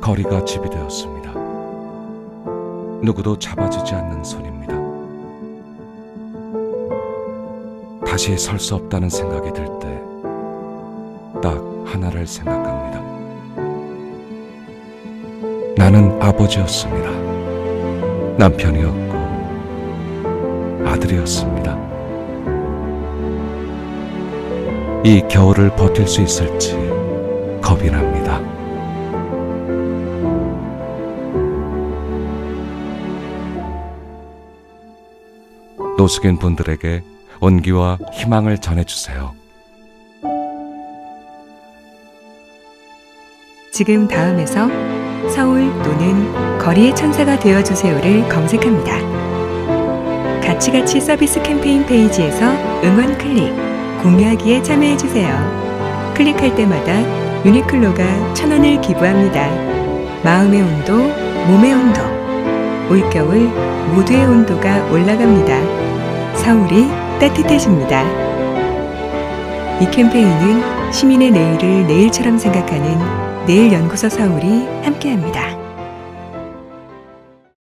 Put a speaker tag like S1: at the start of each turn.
S1: 거리가 집이 되었습니다. 누구도 잡아주지 않는 손입니다. 다시 설 수 없다는 생각이 들 때 딱 하나를 생각합니다. 나는 아버지였습니다. 남편이었고 아들이었습니다. 이 겨울을 버틸 수 있을지 겁이 납니다. 노숙인 분들에게 온기와 희망을 전해주세요.
S2: 지금 다음에서 서울 또는 거리의 천사가 되어주세요를 검색합니다. 가치가치 서비스 캠페인 페이지에서 응원 클릭, 공유하기에 참여해주세요. 클릭할 때마다 유니클로가 천 원을 기부합니다. 마음의 온도, 몸의 온도, 올겨울 모두의 온도가 올라갑니다. 서울이 따뜻해집니다. 이 캠페인은 시민의 내일을 내일처럼 생각하는 내일연구소 서울이 함께합니다.